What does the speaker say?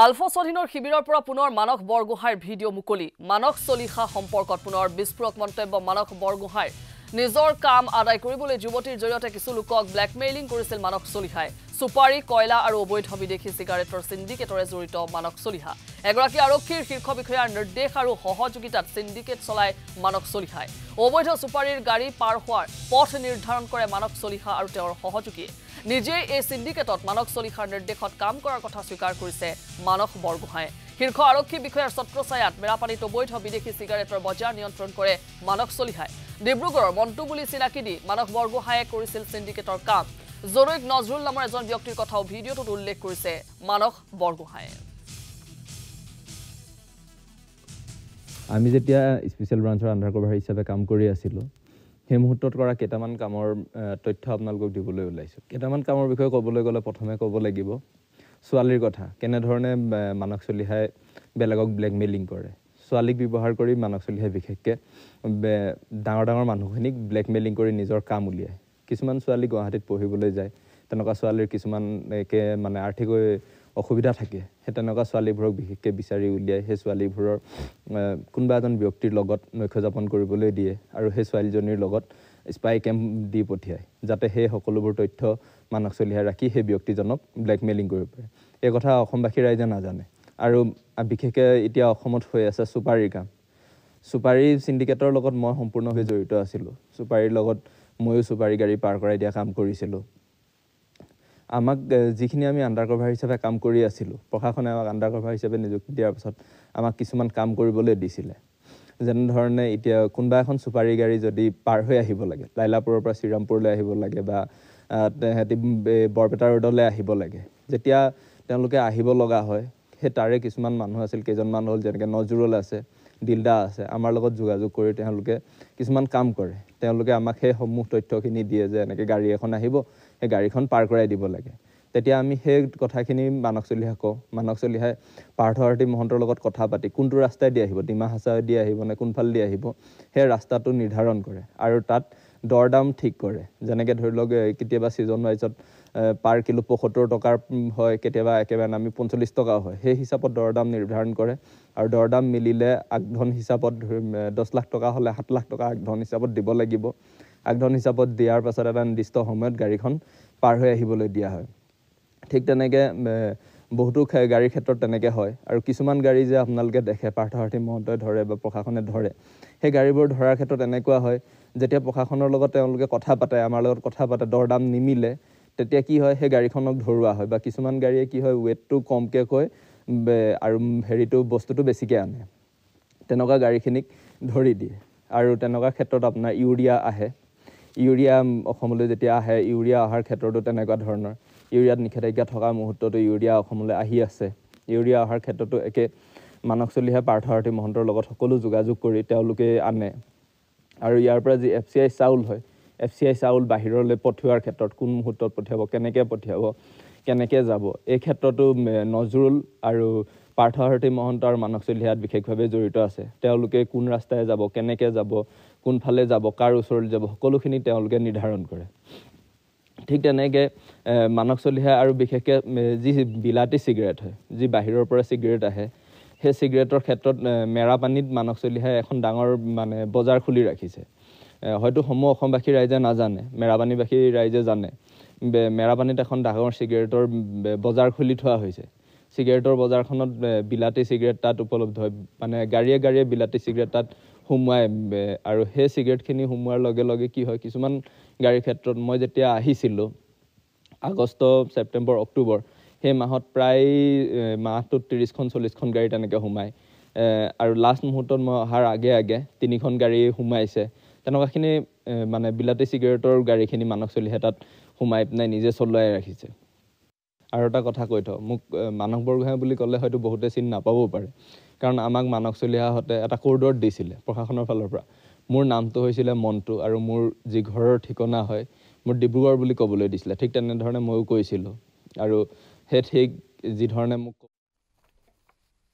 আলফছ অধীনৰ শিবিৰৰ পৰা পুনৰ মানস বৰগোহাঁইৰ ভিডিঅ' মুকলি। মানস চলিহা সম্পৰ্কত পুনৰ বিস্ফোৰক মন্তব্য মানস বৰগোহাঁইৰ। নিজৰ কাম আদায় কৰিবলৈ যুৱতীৰ জৰিয়তে কিছু লোকক ব্লেকমেইলিং কৰিছিল মানস চলিহাই চুপাৰী কয়লা আৰু অবৈধ বিদেশী চিগাৰেটৰ চিণ্ডিকেটৰে জড়িত মানস চলিহা এগৰাকী আৰক্ষীৰ শীৰ্ষ বিষয়াৰ নিৰ্দেশ আৰু সহযোগিতাত চিণ্ডিকেট চলায় মানস চলিহাই অবৈধ চুপাৰীৰ গাড়ী পাৰ হোৱাৰ পথ নিৰ্ধাৰণ কৰে মানস চলিহা আৰু তেওঁৰ সহযোগীয়ে। নিজেই এই চিণ্ডিকেটত মানস চলিহাৰ নিৰ্দেশত কাম কৰাৰ কথা স্বীকাৰ কৰিছে মানস বৰগোহাঁয়ে শীৰ্ষ আৰক্ষী বিষয়াৰ ছত্ৰছায়াত মেৰাপানীত অবৈধ বিদেশী চিগাৰেটৰ বজাৰ নিয়ন্ত্ৰণ কৰে মানস চলিহাই। ডিব্ৰুগড়ৰ মণ্টু বুলি চিনাকি দি মানস বৰগোহাঁয়ে কৰিছিল চিণ্ডিকেটৰ কাম। জনৈক নজৰুল নামৰ এজন ব্যক্তিৰ কথাও ভিডিঅ'টোত উল্লেখ কৰিছে মানস বৰগোহাঁয়ে। আমি যেতিয়া স্পেচিয়েল ব্ৰাঞ্চৰ আণ্ডাৰ কভাৰ হিচাপে কাম কৰি আছিলোঁ সেই মুহূৰ্তত কৰা কেইটামান কামৰ তথ্য আপোনালোকক দিবলৈ ওলাইছোঁ। কেইটামান কামৰ বিষয়ে ক'বলৈ গ'লে প্ৰথমে ক'ব লাগিব ছোৱালীৰ কথা। কেনেধৰণে মানস চলিহাই বেলেগক ব্লেকমেইলিং কৰে? ছোৱালীক ব্যৱহাৰ কৰি মানস চলিহাই বিশেষকৈ ডাঙৰ ডাঙৰ মানুহখিনিক ব্লেকমেইলিং কৰি নিজৰ কাম উলিয়ায়। কিছুমান ছোৱালী গুৱাহাটীত পঢ়িবলৈ যায়। তেনেকুৱা ছোৱালীৰ কিছুমান একে মানে আৰ্থিক অসুবিধা থাকে। সেই তেনেকুৱা ছোৱালীবোৰক বিশেষকৈ বিচাৰি উলিয়াই সেই ছোৱালীবোৰৰ কোনোবা এজন ব্যক্তিৰ লগত নৈশ যাপন কৰিবলৈ দিয়ে আৰু সেই ছোৱালীজনীৰ লগত স্পাই কেম্প দি পঠিয়ায় যাতে সেই সকলোবোৰ তথ্য মানস চলিহাই ৰাখি সেই ব্যক্তিজনক ব্লেকমেইলিং কৰিব পাৰে। এই কথা অসমবাসী ৰাইজে নাজানে। আৰু বিশেষকৈ এতিয়া অসমত হৈ আছে চুপাৰীৰ কাম। চুপাৰী চিণ্ডিকেটৰ লগত মই সম্পূৰ্ণভাৱে জড়িত আছিলোঁ। চুপাৰীৰ লগত ময়ো চুপাৰী গাড়ী পাৰ কৰাই দিয়া কাম কৰিছিলোঁ। আমাক যিখিনি আমি আণ্ডাৰ কভাৰ হিচাপে কাম কৰি আছিলোঁ প্ৰশাসনে আমাক আণ্ডাৰ কভাৰ হিচাপে নিযুক্তি দিয়াৰ পাছত আমাক কিছুমান কাম কৰিবলৈ দিছিলে। যেনেধৰণে এতিয়া কোনোবা এখন চুপাৰী গাড়ী যদি পাৰ হৈ আহিব লাগে লাইলাপুৰৰ পৰা শ্ৰীৰামপুৰলৈ আহিব লাগে বা তেহেঁতি বৰপেটা ৰোডলৈ আহিব লাগে যেতিয়া তেওঁলোকে আহিব লগা হয় সেই তাৰে কিছুমান মানুহ আছিল কেইজনমান হ'ল যেনেকৈ নজৰুল আছে দিলদা আছে আমাৰ লগত যোগাযোগ কৰি তেওঁলোকে কিছুমান কাম কৰে। তেওঁলোকে আমাক সেই সমূহ তথ্যখিনি দিয়ে যে এনেকৈ গাড়ী এখন আহিব সেই গাড়ীখন পাৰ কৰাই দিব লাগে। তেতিয়া আমি সেই কথাখিনি মানস চলিহা কওঁ। মানস চলিহাই পাৰ্থসাৰথী মহন্তৰ লগত কথা পাতি কোনটো ৰাস্তাই দি আহিব ডিমা হাছাই দি আহিব নে কোনফালেদি আহিব সেই ৰাস্তাটো নিৰ্ধাৰণ কৰে আৰু তাত দৰ দাম ঠিক কৰে। যেনেকৈ ধৰি লওক কেতিয়াবা ছিজন ৱাইজত পাৰ কিলো পঁয়সত্তৰ টকাৰ হয় কেতিয়াবা একেবাৰে নামি পঞ্চল্লিছ টকাও হয়। সেই হিচাপত দৰ দাম নিৰ্ধাৰণ কৰে আৰু দৰ দাম মিলিলে আগধন হিচাপত দহ লাখ টকা হ'লে সাত লাখ টকা আগধন হিচাপত দিব লাগিব। আগধন হিচাপত দিয়াৰ পাছত এটা নিৰ্দিষ্ট সময়ত গাড়ীখন পাৰ হৈ আহিবলৈ দিয়া হয়। ঠিক তেনেকৈ বহুতো গাড়ীৰ ক্ষেত্ৰত তেনেকৈ হয়। আৰু কিছুমান গাড়ী যে আপোনালোকে দেখে পাৰ্থসাৰথী মহন্তই ধৰে বা প্ৰশাসনে ধৰে সেই গাড়ীবোৰ ধৰাৰ ক্ষেত্ৰত এনেকুৱা হয় যেতিয়া প্ৰশাসনৰ লগত তেওঁলোকে কথা পাতে আমাৰ লগত কথা পাতে দৰ দাম নিমিলে তেতিয়া কি হয় সেই গাড়ীখনক ধৰোৱা হয়। বা কিছুমান গাড়ীয়ে কি হয় ৱেটটো কমকৈ কৈ আৰু হেৰিটো বস্তুটো বেছিকৈ আনে। তেনেকুৱা গাড়ীখিনিক ধৰি দিয়ে। আৰু তেনেকুৱা ক্ষেত্ৰত আপোনাৰ ইউৰিয়া আহে। ইউৰিয়া অসমলৈ যেতিয়া আহে ইউৰিয়া অহাৰ ক্ষেত্ৰতো তেনেকুৱা ধৰণৰ। ইউৰিয়াত নিষেধাজ্ঞা থকা মুহূৰ্ততো ইউৰিয়া অসমলৈ আহি আছে। ইউৰিয়া অহাৰ ক্ষেত্ৰতো একে মানস চলিহে পাৰ্থসাৰথী মহন্তৰ লগত সকলো যোগাযোগ কৰি তেওঁলোকে আনে। আৰু ইয়াৰ পৰা যি এফ চি আই চাউল হয় এফ চি আই চাউল বাহিৰলৈ পঠিওৱাৰ ক্ষেত্ৰত কোন মুহূৰ্তত পঠিয়াব কেনেকৈ পঠিয়াব কেনেকৈ যাব এই ক্ষেত্ৰতো নজৰুল আৰু পাৰ্থসাৰথী মহন্ত আৰু মানস চলিহাত বিশেষভাৱে জড়িত আছে। তেওঁলোকে কোন ৰাস্তাৰে যাব কেনেকৈ যাব কোনফালে যাব কাৰ ওচৰলৈ যাব সকলোখিনি তেওঁলোকে নিৰ্ধাৰণ কৰে। ঠিক তেনেকৈ মানস চলিহা আৰু বিশেষকৈ যি বিলাতী চিগাৰেট হয় যি বাহিৰৰ পৰা চিগাৰেট আহে সেই চিগাৰেটৰ ক্ষেত্ৰত মেৰাপানীত মানস চলিহাই এখন ডাঙৰ মানে বজাৰ খুলি ৰাখিছে। হয়তো সমূহ অসমবাসী ৰাইজে নাজানে মেৰাপানীবাসী ৰাইজে জানে মেৰাপানীত এখন ডাঙৰ চিগাৰেটৰ বজাৰ খুলি থোৱা হৈছে। চিগাৰেটৰ বজাৰখনত বিলাতী চিগাৰেট তাত উপলব্ধ হয়। মানে গাড়ীয়ে গাড়ীয়ে বিলাতী চিগাৰেট তাত সোমোৱাই আৰু সেই চিগাৰেটখিনি সোমোৱাৰ লগে লগে কি হয় কিছুমান গাড়ীৰ ক্ষেত্ৰত মই যেতিয়া আহিছিলোঁ আগষ্ট ছেপ্টেম্বৰ অক্টোবৰ সেই মাহত প্ৰায় মাহটোত ত্ৰিছখন চল্লিছখন গাড়ী তেনেকৈ সোমায়। আৰু লাষ্ট মুহূৰ্তত মই অহাৰ আগে আগে তিনিখন গাড়ী সোমাইছে। তেনেকুৱাখিনি মানে বিলাতী চিগাৰেটৰ গাড়ীখিনি মানস চলিহে তাত সোমাই পিনে নিজে চলোৱাই ৰাখিছে। আৰু এটা কথা কৈ থওঁ মোক মানস বৰগোহাঁই বুলি ক'লে হয়তো বহুতে চিনি নাপাবও পাৰে। কাৰণ আমাক মানস চলিহাহঁতে এটা কৰিডৰ দিছিলে প্ৰশাসনৰ ফালৰ পৰা। মোৰ নামটো হৈছিলে মণ্টু আৰু মোৰ যি ঘৰৰ ঠিকনা হয় মোৰ ডিব্ৰুগড় বুলি ক'বলৈ দিছিলে। ঠিক তেনেধৰণে ময়ো কৈছিলোঁ। আৰু সেই ঠিক যিধৰণে মোক